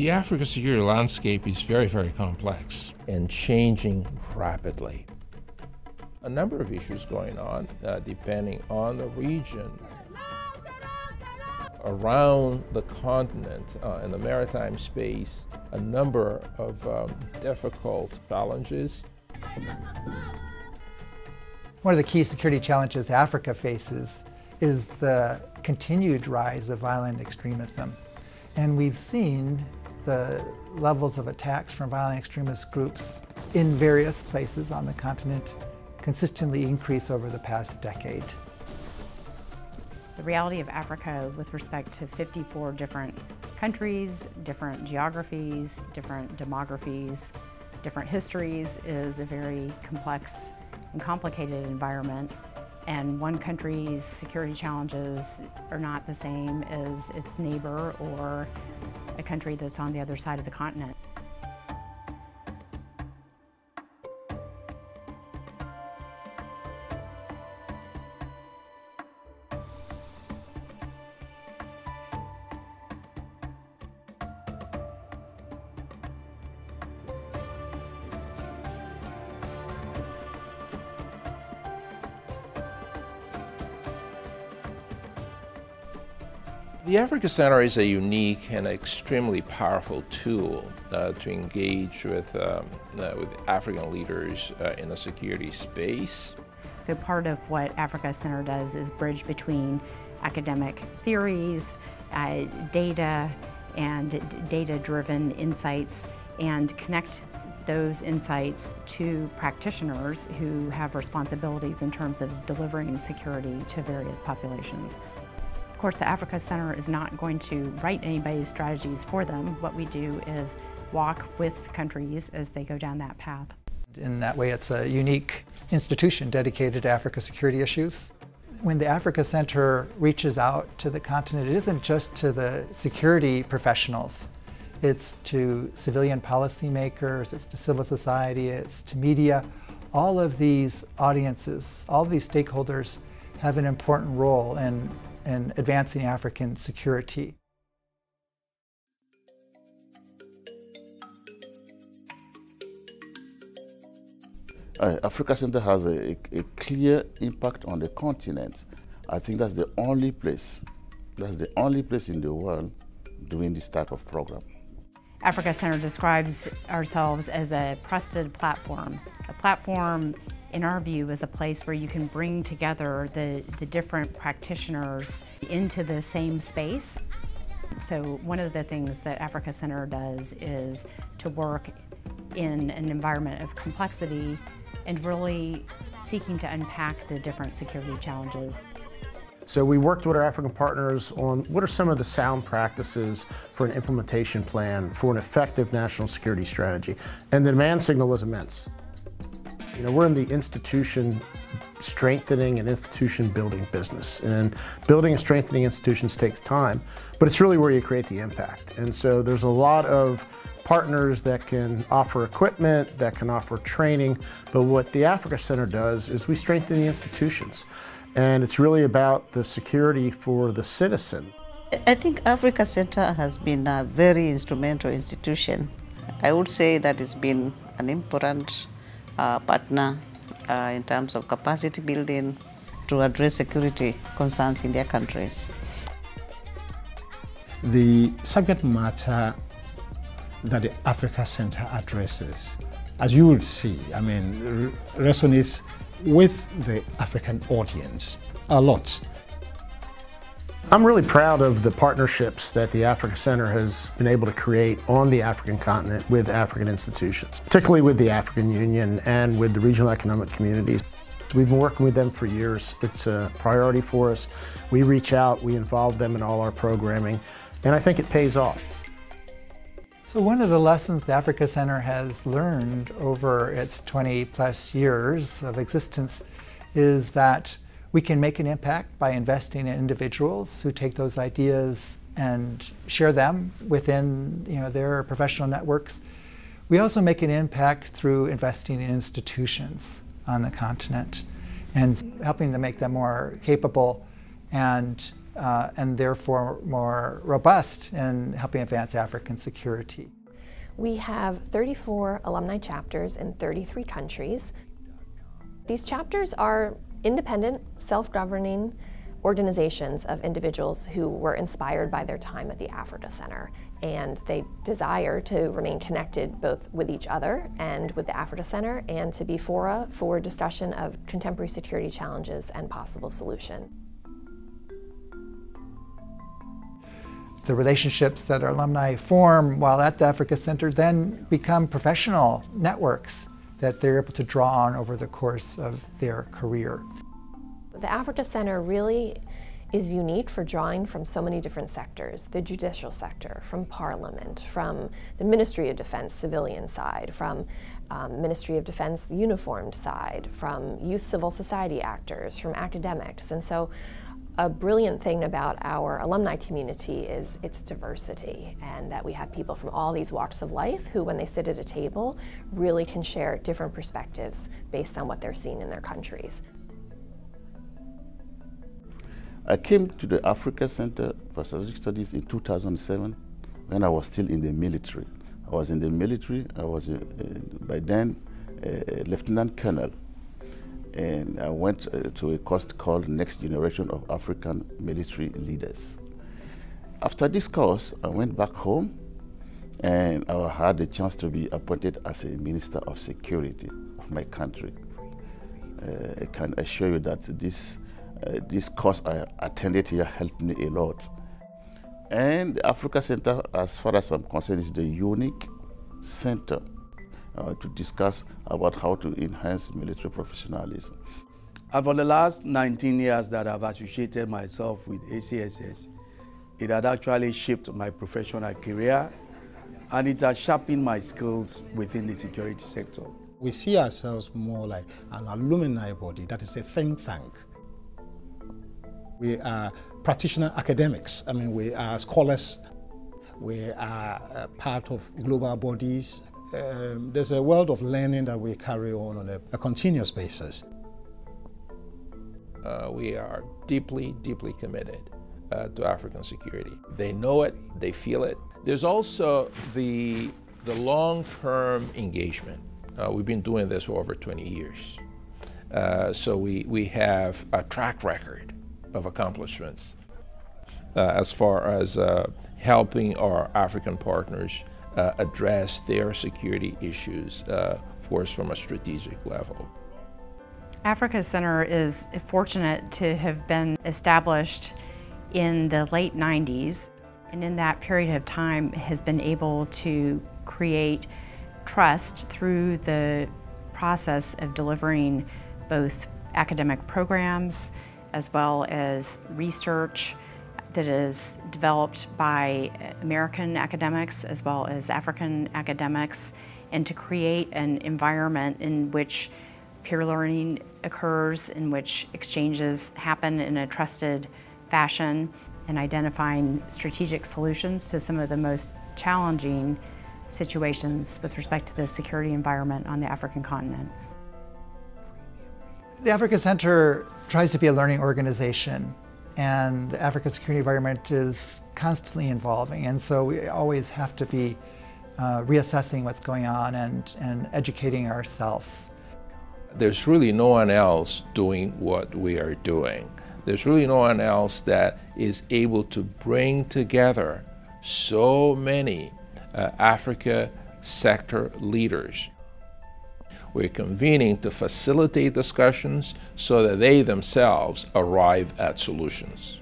The Africa security landscape is very, very complex and changing rapidly. A number of issues going on uh, depending on the region. Around the continent uh, in the maritime space, a number of um, difficult challenges. One of the key security challenges Africa faces is the continued rise of violent extremism. And we've seen the levels of attacks from violent extremist groups in various places on the continent consistently increase over the past decade. The reality of Africa with respect to 54 different countries, different geographies, different demographies, different histories is a very complex and complicated environment and one country's security challenges are not the same as its neighbor or a country that's on the other side of the continent. The Africa Center is a unique and extremely powerful tool uh, to engage with, um, uh, with African leaders uh, in the security space. So part of what Africa Center does is bridge between academic theories, uh, data, and data-driven insights and connect those insights to practitioners who have responsibilities in terms of delivering security to various populations. Of course, the Africa Center is not going to write anybody's strategies for them. What we do is walk with countries as they go down that path. In that way, it's a unique institution dedicated to Africa security issues. When the Africa Center reaches out to the continent, it isn't just to the security professionals. It's to civilian policymakers, it's to civil society, it's to media. All of these audiences, all of these stakeholders have an important role in and advancing African security. Uh, Africa Center has a, a, clear impact on the continent. I think that's the only place, that's the only place in the world doing this type of program. Africa Center describes ourselves as a trusted platform, a platform in our view, is a place where you can bring together the, the different practitioners into the same space. So one of the things that Africa Center does is to work in an environment of complexity and really seeking to unpack the different security challenges. So we worked with our African partners on what are some of the sound practices for an implementation plan for an effective national security strategy. And the demand signal was immense. You know, we're in the institution strengthening and institution building business. And building and strengthening institutions takes time, but it's really where you create the impact. And so there's a lot of partners that can offer equipment, that can offer training, but what the Africa Center does is we strengthen the institutions. And it's really about the security for the citizen. I think Africa Center has been a very instrumental institution. I would say that it's been an important partner uh, in terms of capacity building to address security concerns in their countries. The subject matter that the Africa Center addresses, as you would see, I mean, resonates with the African audience a lot. I'm really proud of the partnerships that the Africa Center has been able to create on the African continent with African institutions, particularly with the African Union and with the regional economic communities. We've been working with them for years. It's a priority for us. We reach out, we involve them in all our programming, and I think it pays off. So one of the lessons the Africa Center has learned over its 20 plus years of existence is that we can make an impact by investing in individuals who take those ideas and share them within you know, their professional networks. We also make an impact through investing in institutions on the continent and helping to make them more capable and uh, and therefore more robust in helping advance African security. We have 34 alumni chapters in 33 countries. These chapters are independent, self-governing organizations of individuals who were inspired by their time at the Africa Center and they desire to remain connected both with each other and with the Africa Center and to be fora for discussion of contemporary security challenges and possible solutions. the relationships that our alumni form while at the Africa Center then become professional networks that they're able to draw on over the course of their career. The Africa Center really is unique for drawing from so many different sectors the judicial sector, from Parliament, from the Ministry of Defense civilian side, from um, Ministry of Defense uniformed side, from youth civil society actors, from academics. And so a brilliant thing about our alumni community is its diversity and that we have people from all these walks of life who, when they sit at a table, really can share different perspectives based on what they're seeing in their countries. I came to the Africa Center for Strategic Studies in 2007 when I was still in the military. I was in the military, I was uh, by then a lieutenant colonel and I went uh, to a course called Next Generation of African Military Leaders. After this course, I went back home and I had the chance to be appointed as a Minister of Security of my country. Uh, I can assure you that this, uh, this course I attended here helped me a lot. And the Africa Center, as far as I'm concerned, is the unique center uh, to discuss about how to enhance military professionalism. And for the last 19 years that I've associated myself with ACSS, it had actually shaped my professional career and it has sharpened my skills within the security sector. We see ourselves more like an alumni body that is a think tank. We are practitioner academics. I mean, we are scholars. We are part of global bodies um, there's a world of learning that we carry on on a, a continuous basis. Uh, we are deeply, deeply committed uh, to African security. They know it, they feel it. There's also the, the long-term engagement. Uh, we've been doing this for over 20 years. Uh, so we, we have a track record of accomplishments uh, as far as uh, helping our African partners uh, address their security issues, uh, of course, from a strategic level. Africa Center is fortunate to have been established in the late 90s and in that period of time has been able to create trust through the process of delivering both academic programs as well as research that is developed by American academics as well as African academics and to create an environment in which peer learning occurs, in which exchanges happen in a trusted fashion, and identifying strategic solutions to some of the most challenging situations with respect to the security environment on the African continent. The Africa Center tries to be a learning organization and the African security environment is constantly evolving and so we always have to be uh, reassessing what's going on and, and educating ourselves. There's really no one else doing what we are doing. There's really no one else that is able to bring together so many uh, Africa sector leaders we're convening to facilitate discussions so that they themselves arrive at solutions.